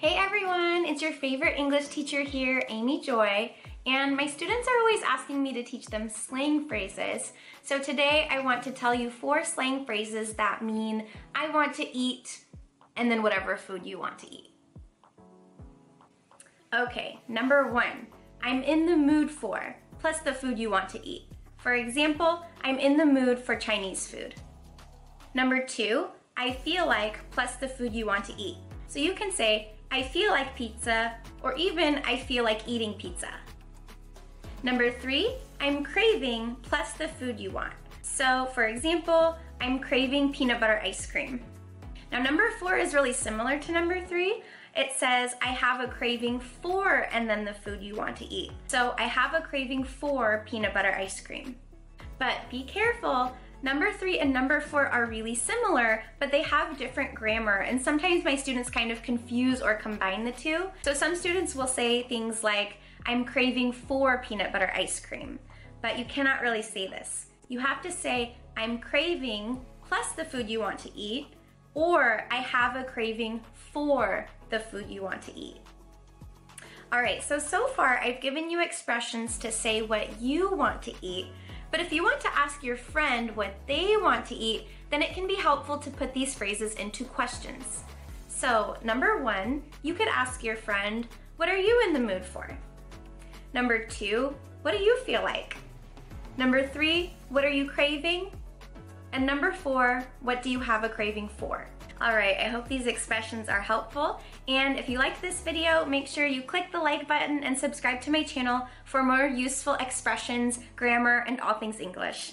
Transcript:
Hey everyone, it's your favorite English teacher here, Amy Joy, and my students are always asking me to teach them slang phrases. So today I want to tell you four slang phrases that mean I want to eat and then whatever food you want to eat. Okay, number one, I'm in the mood for, plus the food you want to eat. For example, I'm in the mood for Chinese food. Number two, I feel like, plus the food you want to eat. So you can say, I feel like pizza, or even I feel like eating pizza. Number three, I'm craving plus the food you want. So for example, I'm craving peanut butter ice cream. Now number four is really similar to number three. It says, I have a craving for, and then the food you want to eat. So I have a craving for peanut butter ice cream. But be careful, Number three and number four are really similar, but they have different grammar, and sometimes my students kind of confuse or combine the two. So some students will say things like, I'm craving for peanut butter ice cream, but you cannot really say this. You have to say, I'm craving plus the food you want to eat, or I have a craving for the food you want to eat. All right, so, so far I've given you expressions to say what you want to eat, but if you want to ask your friend what they want to eat, then it can be helpful to put these phrases into questions. So, number one, you could ask your friend, What are you in the mood for? Number two, What do you feel like? Number three, What are you craving? And number four, What do you have a craving for? All right, I hope these expressions are helpful. And if you like this video, make sure you click the like button and subscribe to my channel for more useful expressions, grammar, and all things English.